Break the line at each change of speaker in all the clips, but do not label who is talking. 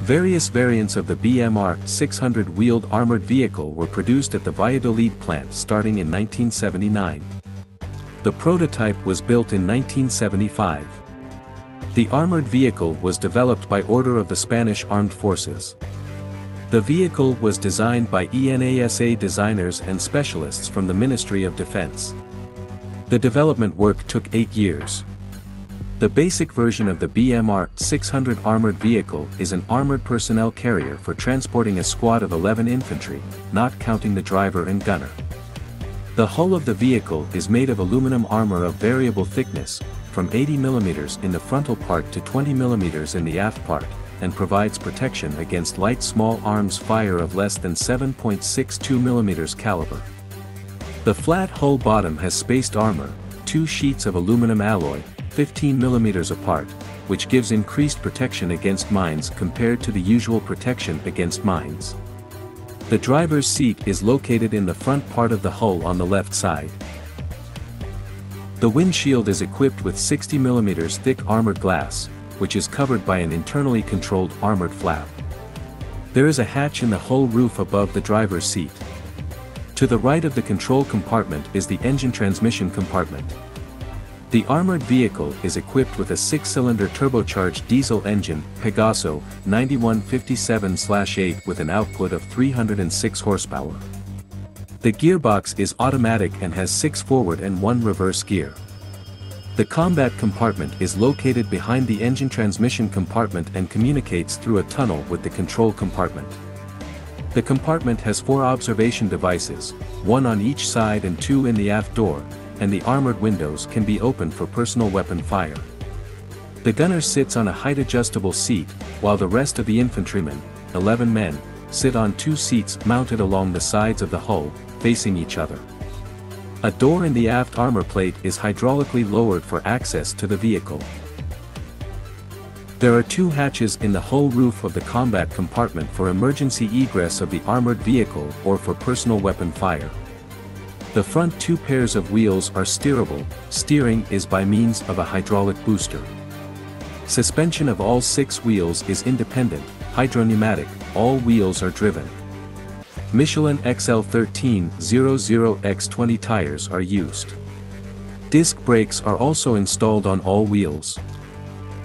Various variants of the BMR 600 wheeled armored vehicle were produced at the Valladolid plant starting in 1979. The prototype was built in 1975. The armored vehicle was developed by order of the Spanish Armed Forces. The vehicle was designed by ENASA designers and specialists from the Ministry of Defense. The development work took eight years. The basic version of the BMR 600 armored vehicle is an armored personnel carrier for transporting a squad of 11 infantry, not counting the driver and gunner. The hull of the vehicle is made of aluminum armor of variable thickness, from 80 mm in the frontal part to 20 mm in the aft part, and provides protection against light small arms fire of less than 7.62 mm caliber. The flat hull bottom has spaced armor, two sheets of aluminum alloy, 15 mm apart, which gives increased protection against mines compared to the usual protection against mines. The driver's seat is located in the front part of the hull on the left side. The windshield is equipped with 60 mm thick armored glass, which is covered by an internally controlled armored flap. There is a hatch in the hull roof above the driver's seat. To the right of the control compartment is the engine transmission compartment. The armored vehicle is equipped with a six-cylinder turbocharged diesel engine, Pegaso, 9157-8 with an output of 306 horsepower. The gearbox is automatic and has six forward and one reverse gear. The combat compartment is located behind the engine transmission compartment and communicates through a tunnel with the control compartment. The compartment has four observation devices, one on each side and two in the aft door, and the armored windows can be opened for personal weapon fire. The gunner sits on a height-adjustable seat, while the rest of the infantrymen, 11 men, sit on two seats mounted along the sides of the hull, facing each other. A door in the aft armor plate is hydraulically lowered for access to the vehicle. There are two hatches in the hull roof of the combat compartment for emergency egress of the armored vehicle or for personal weapon fire. The front two pairs of wheels are steerable, steering is by means of a hydraulic booster. Suspension of all six wheels is independent, hydropneumatic, all wheels are driven. Michelin XL13 00X20 tires are used. Disc brakes are also installed on all wheels.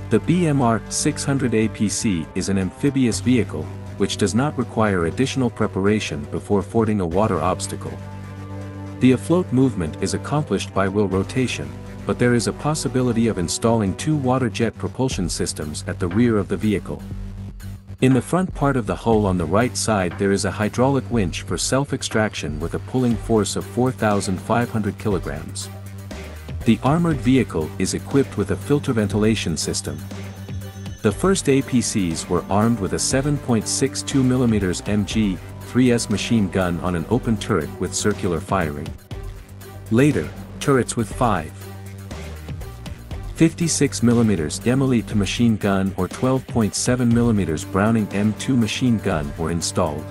The BMR 600 APC is an amphibious vehicle, which does not require additional preparation before fording a water obstacle. The afloat movement is accomplished by wheel rotation, but there is a possibility of installing two water jet propulsion systems at the rear of the vehicle. In the front part of the hull on the right side there is a hydraulic winch for self-extraction with a pulling force of 4,500 kilograms. The armored vehicle is equipped with a filter ventilation system. The first APCs were armed with a 7.62mm MG 3S machine gun on an open turret with circular firing. Later, turrets with 5. 56mm Demolite machine gun or 12.7mm Browning M2 machine gun were installed.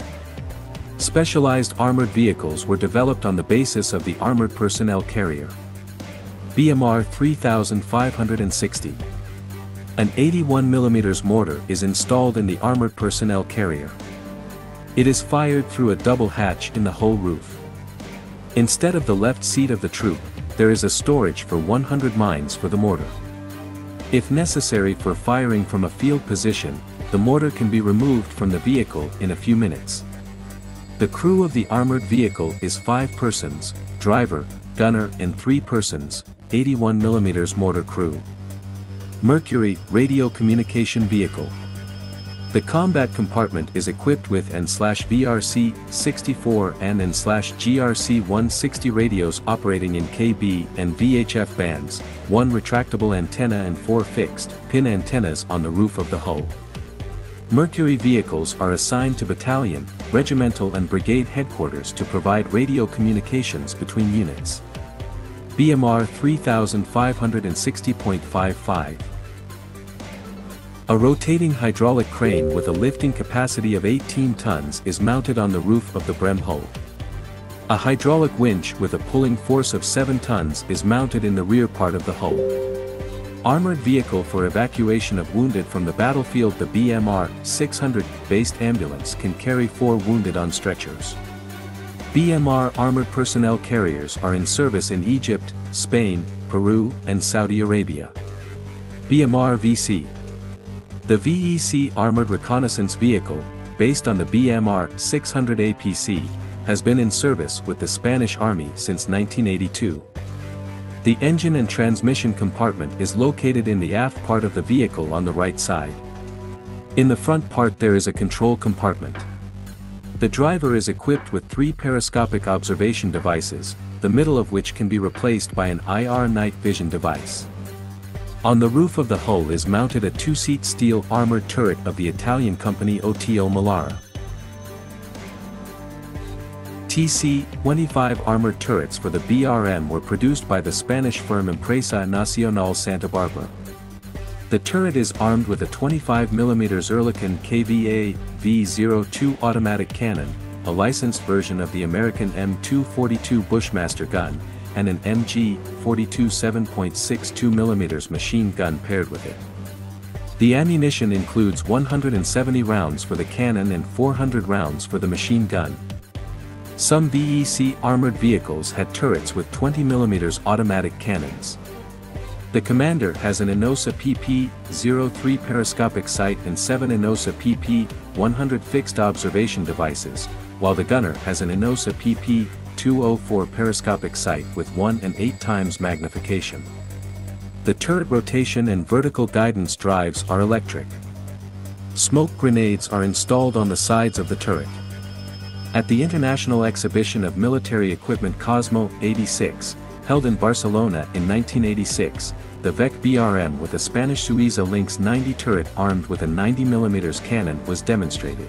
Specialized armored vehicles were developed on the basis of the Armored Personnel Carrier. BMR 3560. An 81mm mortar is installed in the Armored Personnel Carrier. It is fired through a double hatch in the hull roof. Instead of the left seat of the troop, there is a storage for 100 mines for the mortar. If necessary for firing from a field position, the mortar can be removed from the vehicle in a few minutes. The crew of the armored vehicle is 5 persons, driver, gunner and 3 persons, 81mm mortar crew. Mercury Radio Communication Vehicle the combat compartment is equipped with N VRC 64 and N GRC 160 radios operating in KB and VHF bands, one retractable antenna and four fixed pin antennas on the roof of the hull. Mercury vehicles are assigned to battalion, regimental and brigade headquarters to provide radio communications between units. BMR 3560.55 a rotating hydraulic crane with a lifting capacity of 18 tons is mounted on the roof of the Brem hull. A hydraulic winch with a pulling force of 7 tons is mounted in the rear part of the hull. Armored vehicle for evacuation of wounded from the battlefield The BMR-600 based ambulance can carry four wounded on stretchers. BMR armored personnel carriers are in service in Egypt, Spain, Peru, and Saudi Arabia. BMR VC The VEC armored reconnaissance vehicle, based on the BMR 600 APC, has been in service with the Spanish Army since 1982. The engine and transmission compartment is located in the aft part of the vehicle on the right side. In the front part there is a control compartment. The driver is equipped with three periscopic observation devices, the middle of which can be replaced by an IR night vision device. On the roof of the hull is mounted a two-seat steel armored turret of the Italian company OTO Melara. TC-25 armored turrets for the BRM were produced by the Spanish firm Empresa Nacional Santa Barbara. The turret is armed with a 25mm Oerlikon KVA V02 automatic cannon, a licensed version of the American M242 Bushmaster gun, and an MG-42 7.62mm machine gun paired with it. The ammunition includes 170 rounds for the cannon and 400 rounds for the machine gun. Some VEC armored vehicles had turrets with 20mm automatic cannons. The commander has an ENOSA PP-03 periscopic sight and seven ENOSA PP-100 fixed observation devices, while the gunner has an ENOSA PP-100 204 periscopic sight with 1 and 8 times magnification. The turret rotation and vertical guidance drives are electric. Smoke grenades are installed on the sides of the turret. At the International Exhibition of Military Equipment Cosmo 86, held in Barcelona in 1986, the VEC BRM with a Spanish Suiza Lynx 90 turret armed with a 90mm cannon was demonstrated.